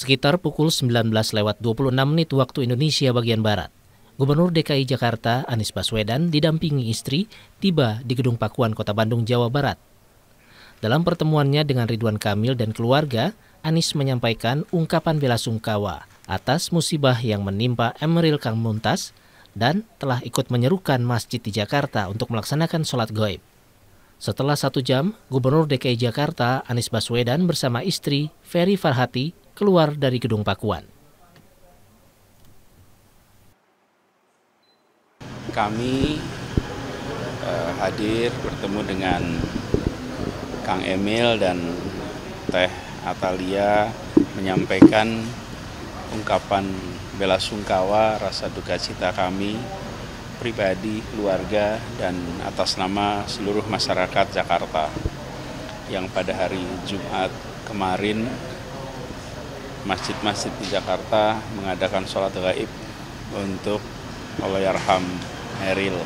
Sekitar pukul 19 lewat 26 menit waktu Indonesia bagian Barat, Gubernur DKI Jakarta Anies Baswedan didampingi istri tiba di Gedung Pakuan Kota Bandung, Jawa Barat. Dalam pertemuannya dengan Ridwan Kamil dan keluarga, Anies menyampaikan ungkapan bela sungkawa atas musibah yang menimpa Emeril Kang Muntas dan telah ikut menyerukan masjid di Jakarta untuk melaksanakan sholat goib. Setelah satu jam, Gubernur DKI Jakarta Anies Baswedan bersama istri Ferry Farhati keluar dari gedung Pakuan. Kami uh, hadir bertemu dengan Kang Emil dan Teh Atalia menyampaikan ungkapan bela sungkawa, rasa duka cita kami pribadi, keluarga, dan atas nama seluruh masyarakat Jakarta yang pada hari Jumat kemarin masjid-masjid di Jakarta mengadakan sholat gaib untuk Allahyarham Eril.